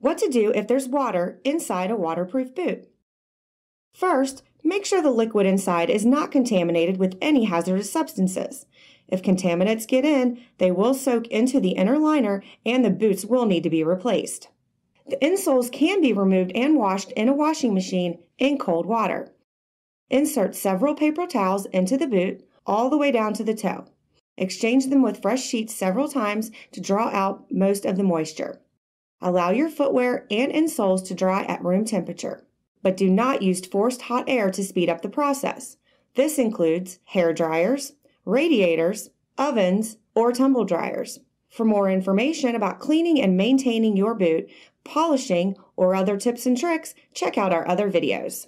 What to do if there's water inside a waterproof boot. First, make sure the liquid inside is not contaminated with any hazardous substances. If contaminants get in, they will soak into the inner liner and the boots will need to be replaced. The insoles can be removed and washed in a washing machine in cold water. Insert several paper towels into the boot all the way down to the toe. Exchange them with fresh sheets several times to draw out most of the moisture. Allow your footwear and insoles to dry at room temperature, but do not use forced hot air to speed up the process. This includes hair dryers, radiators, ovens, or tumble dryers. For more information about cleaning and maintaining your boot, polishing, or other tips and tricks, check out our other videos.